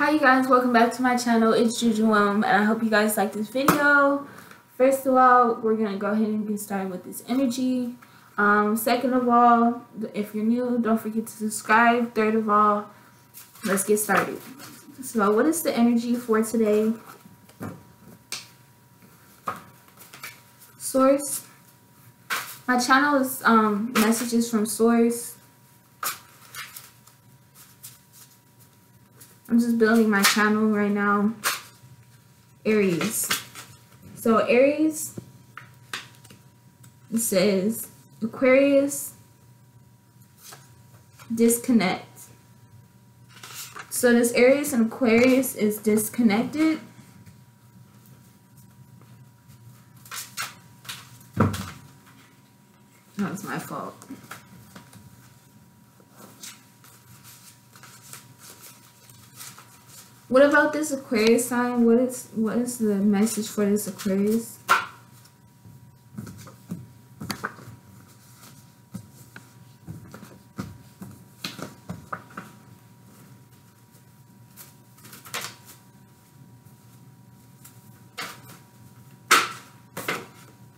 Hi you guys, welcome back to my channel. It's Juju and I hope you guys like this video. First of all, we're going to go ahead and get started with this energy. Um, second of all, if you're new, don't forget to subscribe. Third of all, let's get started. So what is the energy for today? Source. My channel is um, messages from source. I'm just building my channel right now. Aries. So Aries, says Aquarius, disconnect. So this Aries and Aquarius is disconnected. That was my fault. What about this Aquarius sign? What is what is the message for this Aquarius?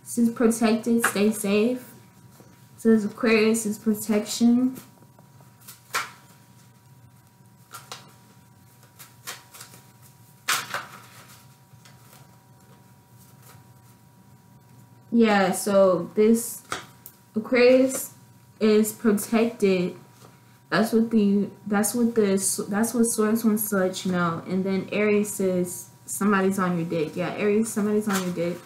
This is protected, stay safe. So this Aquarius is protection. Yeah, so this Aquarius is protected. That's what the that's what the that's what Source wants to let you know. And then Aries says somebody's on your dick. Yeah, Aries, somebody's on your dick.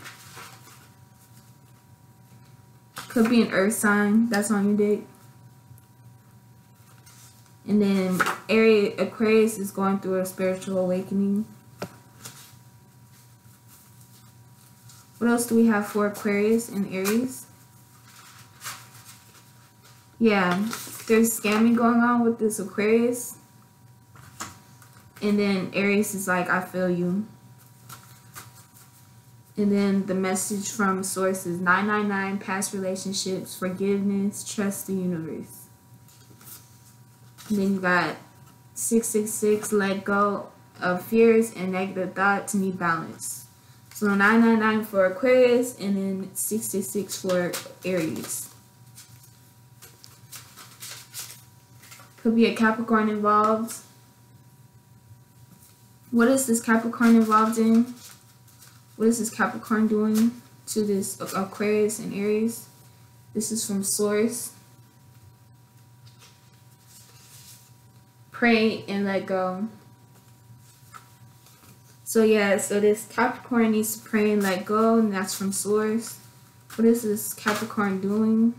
Could be an earth sign that's on your dick. And then Aries Aquarius is going through a spiritual awakening. What else do we have for Aquarius and Aries? Yeah, there's scamming going on with this Aquarius. And then Aries is like, I feel you. And then the message from source is 999 past relationships, forgiveness, trust the universe. And then you got 666 let go of fears and negative thoughts, need balance. So 999 for Aquarius and then 66 for Aries. Could be a Capricorn involved. What is this Capricorn involved in? What is this Capricorn doing to this Aquarius and Aries? This is from Source. Pray and let go. So yeah, so this Capricorn needs to pray and let go, and that's from Source. What is this Capricorn doing?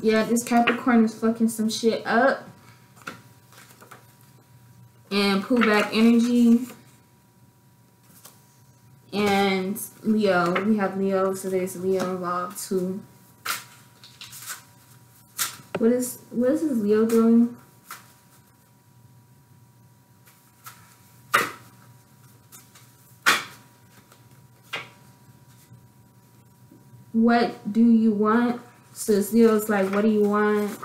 Yeah, this Capricorn is fucking some shit up. And pull back energy and Leo. We have Leo, so there's Leo involved too. What is what is this Leo doing? What do you want? So Leo's like, what do you want?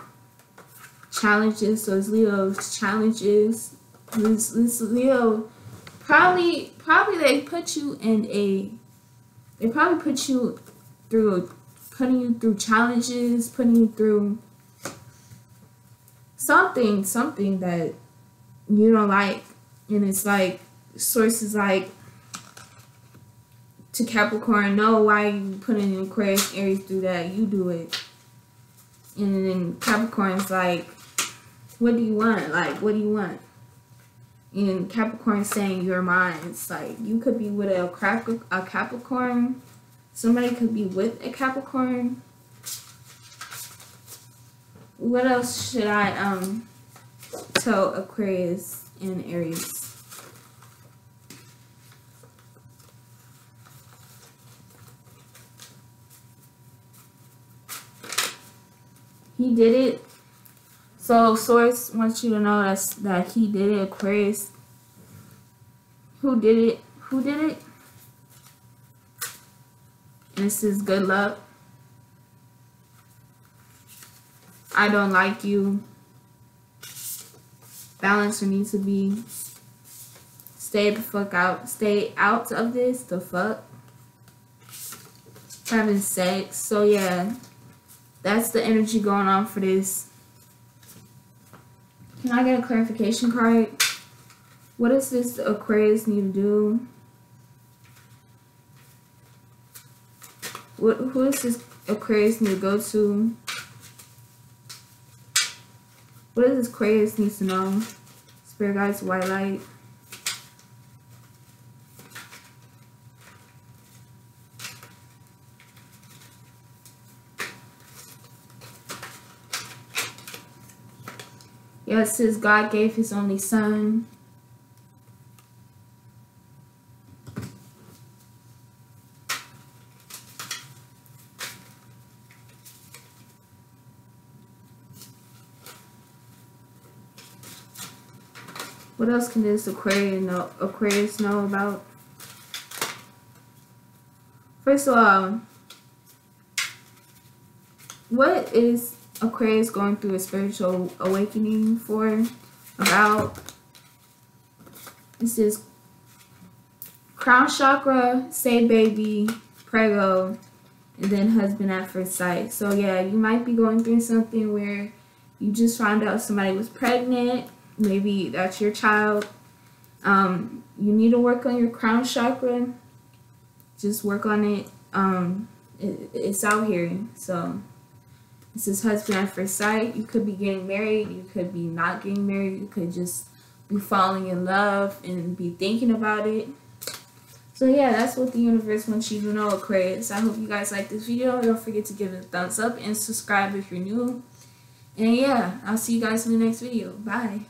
Challenges. So it's Leo's challenges. This, this Leo probably probably they put you in a they probably put you through putting you through challenges, putting you through something, something that you don't like. And it's like sources like to Capricorn, no, why you putting in Aquarius Aries through that? You do it. And then Capricorn's like, what do you want? Like, what do you want? And Capricorn saying you're mine. It's like you could be with a, a Capricorn. Somebody could be with a Capricorn. What else should I um tell Aquarius and Aries? He did it so Source wants you to know that's, that he did it, Aquarius. who did it? Who did it? This is good luck. I don't like you. Balance needs to be stay the fuck out. Stay out of this. The fuck. Having sex. So yeah. That's the energy going on for this. Can I get a clarification card? What does this Aquarius need to do? What, who does this Aquarius need to go to? What does this Aquarius need to know? Spirit guides, white light. Yes, says God gave his only son. What else can this Aquarius know, Aquarius know about? First of all, what is Aquarius going through a spiritual awakening for? About? This is crown chakra, say baby, prego, and then husband at first sight. So yeah, you might be going through something where you just found out somebody was pregnant maybe that's your child. Um, you need to work on your crown chakra. Just work on it. Um, it, it's out here. So this is husband at first sight. You could be getting married. You could be not getting married. You could just be falling in love and be thinking about it. So yeah, that's what the universe wants you to know, Aquarius. I hope you guys like this video. Don't forget to give it a thumbs up and subscribe if you're new. And yeah, I'll see you guys in the next video. Bye.